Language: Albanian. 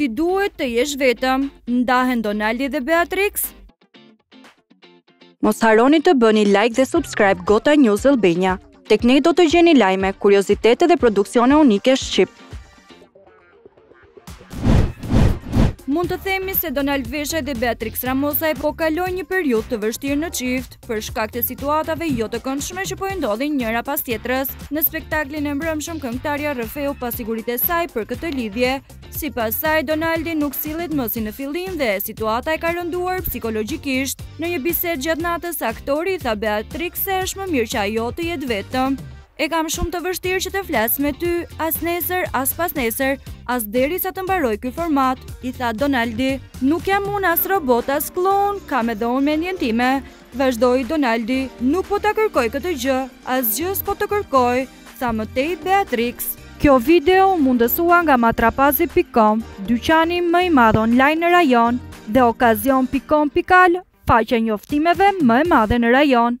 Ti duhet të jesh vetëm. Ndahen Donaldi dhe Beatrix? Mos harroni të bëni like dhe subscribe Gota News Albania. Tek ne do të gjeni lajme, kuriozitete dhe produksione unike shqip. Mund të themi se Donald Veshaj dhe Beatrix Ramosaj po kalojnë një periudhë të vështirë në çift. për shkak të situatave jo të këndshme që po i ndodhin njëra pas tjetrës. Në spektaklin e mbrëmshëm këngëtarja rrëfeu pasiguritë e saj për këtë lidhje. Sipas saj, Donaldi nuk sillet më si në fillim dhe situata e ka rënduar psikologjikisht. Në një bisedë gjatë natës, aktori i tha Beatrix se është më mirë që ajo të jetë vetëm. E kam shumë të vështirë që të flas me ty, as nesër, as pasnesër, as derisa të mbarojë ky format, i tha Donaldi. Nuk jam unë as robot, as klloun, kam edhe unë mendjen time, vazhdoi Donaldi. Nuk po ta kërkoj këtë gjë, asgjë s'po të kërkoj, tha më tej Beatrix. Kjo video u mundësua nga matrapazi pikë kom, dyqani më i madh online në rajon, dhe okazion pikë kom pikë al, faqja e njoftimeve më e madhe në rajon.